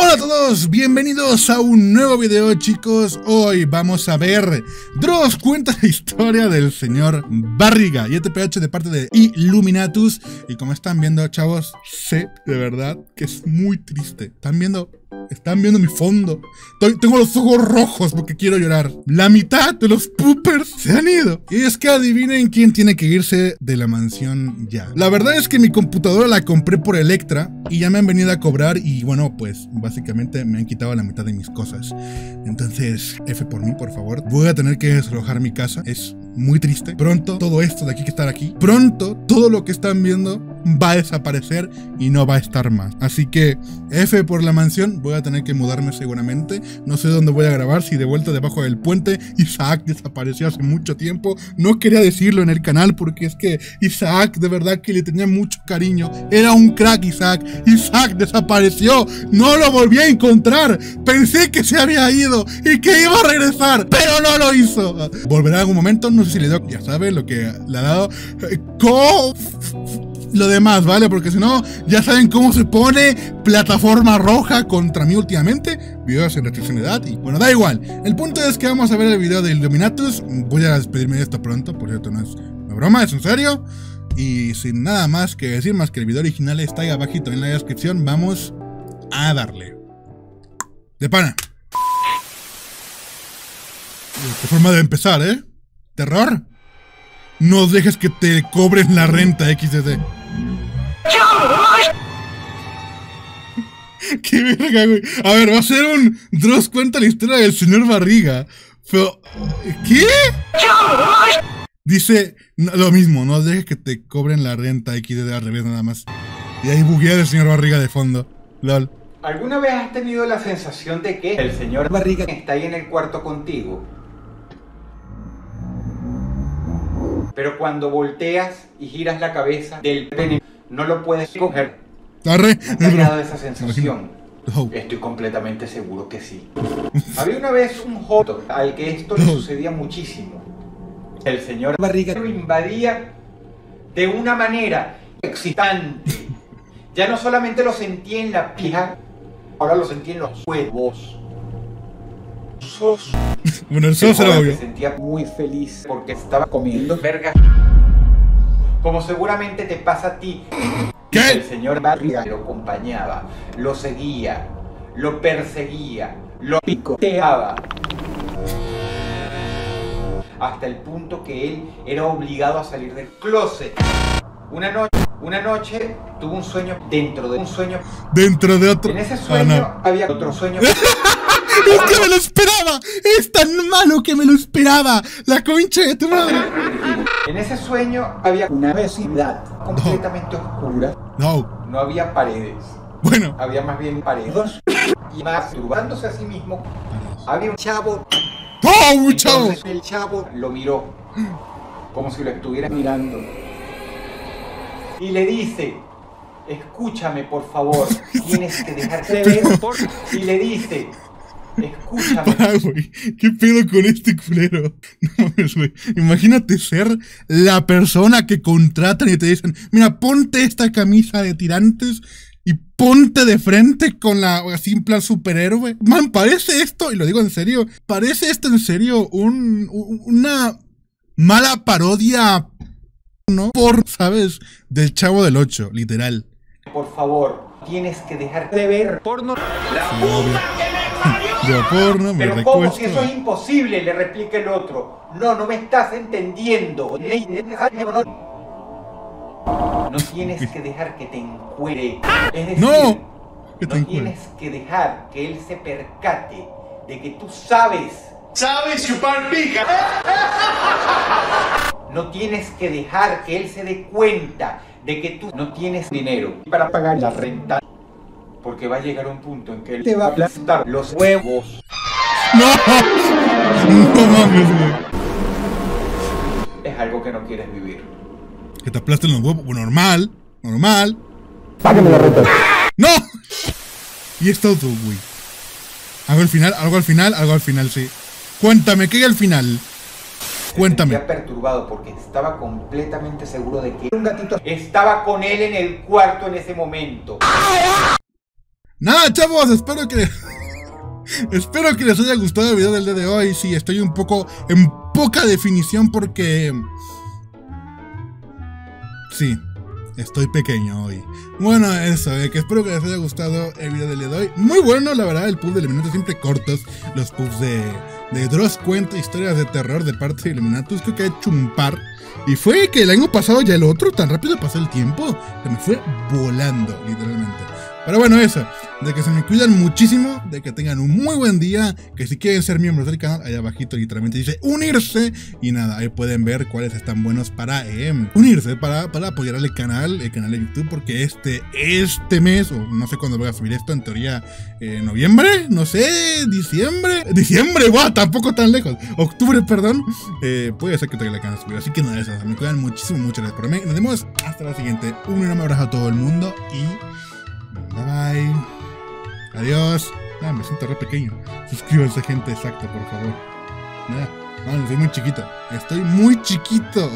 O Hola a todos, bienvenidos a un nuevo video chicos Hoy vamos a ver Dross cuenta la historia del señor Barriga Y este PH de parte de Illuminatus Y como están viendo chavos, sé de verdad que es muy triste Están viendo están viendo mi fondo. tengo los ojos rojos porque quiero llorar. La mitad de los poopers se han ido. Y es que adivinen quién tiene que irse de la mansión ya. La verdad es que mi computadora la compré por Electra y ya me han venido a cobrar y bueno, pues básicamente me han quitado la mitad de mis cosas. Entonces, F por mí, por favor. Voy a tener que desalojar mi casa. Es muy triste. Pronto todo esto de aquí que estar aquí. Pronto todo lo que están viendo va a desaparecer y no va a estar más. Así que F por la mansión, voy a tener que mudarme seguramente. No sé dónde voy a grabar, si de vuelta debajo del puente. Isaac desapareció hace mucho tiempo. No quería decirlo en el canal porque es que Isaac de verdad que le tenía mucho cariño. Era un crack Isaac. Isaac desapareció. No lo volví a encontrar. Pensé que se había ido y que iba a regresar, pero no lo hizo. Volverá en algún momento, no sé si le dio, ya saben lo que le ha dado. Eh, Co lo demás, ¿vale? Porque si no, ya saben cómo se pone plataforma roja contra mí últimamente. Videos en restricción de edad y bueno, da igual. El punto es que vamos a ver el video de Illuminatus. Voy a despedirme de esto pronto, por cierto, no es una broma, es en serio. Y sin nada más que decir, más que el video original está ahí abajito en la descripción, vamos a darle. De pana. Qué forma de empezar, ¿eh? Terror. No dejes que te cobren la renta XDD. Qué verga, güey. A ver, va a ser un Dross cuenta la historia del señor Barriga. Pero, ¿qué? Dice lo mismo, no dejes que te cobren la renta XD al revés nada más. Y ahí buguea el señor Barriga de fondo. LOL. ¿Alguna vez has tenido la sensación de que el señor Barriga está ahí en el cuarto contigo? Pero cuando volteas y giras la cabeza del pene, no lo puedes coger ¿Arre? ¿Te ha dado esa sensación? Estoy completamente seguro que sí. Había una vez un joven al que esto le sucedía muchísimo. El señor Barriga lo invadía de una manera excitante. Ya no solamente lo sentía en la pija, ahora lo sentía en los huevos. Sos. Bueno, el sos era obvio. Se sentía muy feliz porque estaba comiendo verga. Como seguramente te pasa a ti. ¿Qué? El señor Barriga lo acompañaba, lo seguía, lo perseguía, lo picoteaba. Hasta el punto que él era obligado a salir del closet. Una noche, una noche tuvo un sueño dentro de un sueño. Dentro de otro. En ese sueño había otro sueño. ¡Es que me lo esperaba! ¡Es tan malo que me lo esperaba! ¡La concha de tu madre! En ese sueño había una vecindad completamente oscura. No. No había paredes. Bueno. Había más bien paredes. Y masturbándose a sí mismo, había un chavo. ¡Oh, un chavo! el chavo lo miró. Como si lo estuviera mirando. Y le dice, escúchame por favor, tienes que dejarte ver. Y le dice, Escúchame. güey. ¿Qué pedo con este culero? No mames, güey. Imagínate ser la persona que contratan y te dicen, mira, ponte esta camisa de tirantes y ponte de frente con la, así en plan superhéroe. Man, parece esto, y lo digo en serio, parece esto en serio un, una mala parodia, ¿no? Por, ¿sabes? Del chavo del 8, literal. Por favor, tienes que dejar de ver porno. La puta que porno, me Pero ¿cómo? Si eso es imposible, le replica el otro. No, no me estás entendiendo. No tienes que dejar que te encuere. Es decir, no, no tienes que dejar que él se percate de que tú sabes. ¿Sabes chupar pija? No tienes que dejar que él se dé cuenta de que tú no tienes dinero para pagar la renta porque va a llegar un punto en que él te va a aplastar los huevos. ¡No! ¡No mames, güey! Es algo que no quieres vivir. Que te aplasten los huevos. Bueno, normal. Normal. Págame la renta. ¡No! Y es todo, güey. Algo al final, algo al final, algo al final, sí. Cuéntame, ¿qué hay al final? Cuéntame. Se perturbado porque estaba completamente seguro de que un gatito estaba con él en el cuarto en ese momento. Nada, chavos, espero que... espero que les haya gustado el video del día de hoy. Sí, estoy un poco en poca definición porque... Sí, Estoy pequeño hoy. Bueno, eso, eh, que espero que les haya gustado el video del día de hoy. Muy bueno, la verdad, el pub de Illuminatus siempre cortos. Los pubs de, de Dross cuenta historias de terror de parte de Illuminatus. Creo que ha hecho un par. Y fue que el año pasado ya el otro, tan rápido pasó el tiempo. Que me fue volando, literalmente. Pero bueno, eso, de que se me cuidan muchísimo, de que tengan un muy buen día, que si quieren ser miembros del canal, ahí abajito literalmente dice unirse, y nada, ahí pueden ver cuáles están buenos para eh, unirse, para, para apoyar al canal, el canal de YouTube, porque este, este mes, o no sé cuándo voy a subir esto, en teoría, eh, noviembre, no sé, diciembre, diciembre, guau, tampoco tan lejos, octubre, perdón, eh, puede ser que tenga la canal subir, así que nada, eso, me cuidan muchísimo, muchas gracias por mí, nos vemos hasta la siguiente, un enorme abrazo a todo el mundo, y... Bye bye. Adiós. Ah, me siento re pequeño. Suscríbanse, gente, exacto, por favor. Nada, no, soy muy chiquito. Estoy muy chiquito.